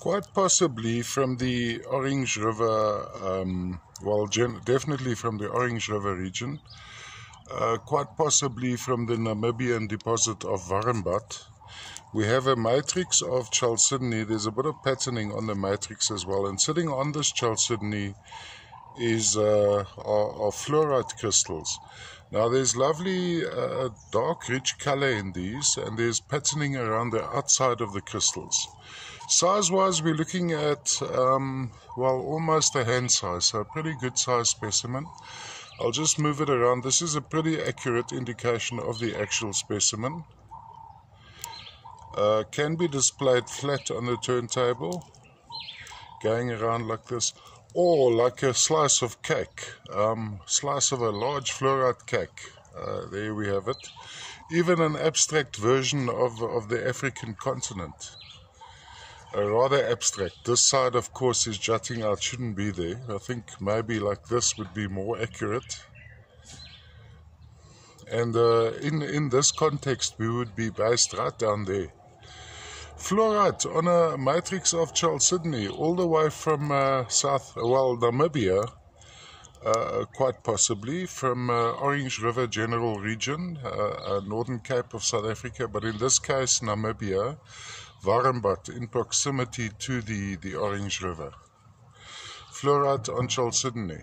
Quite possibly from the Orange River, um, well, definitely from the Orange River region, uh, quite possibly from the Namibian deposit of Warmbad. We have a matrix of chalcedony. There's a bit of patterning on the matrix as well. And sitting on this chalcedony is uh, are, are, fluorite crystals. Now there's lovely uh, dark rich color in these and there's patterning around the outside of the crystals. Size wise we're looking at um, well almost a hand size so a pretty good size specimen. I'll just move it around. This is a pretty accurate indication of the actual specimen. Uh, can be displayed flat on the turntable going around like this or like a slice of cake, um, slice of a large fluorite cake. Uh, there we have it. Even an abstract version of, of the African continent. A rather abstract. This side, of course, is jutting out, shouldn't be there. I think maybe like this would be more accurate. And uh, in, in this context, we would be based right down there. Fluorite on a matrix of chalcedony all the way from uh, South, well, Namibia, uh, quite possibly from uh, Orange River General Region, uh, uh, Northern Cape of South Africa, but in this case, Namibia, Warmbad, in proximity to the, the Orange River. Fluorite on chalcedony.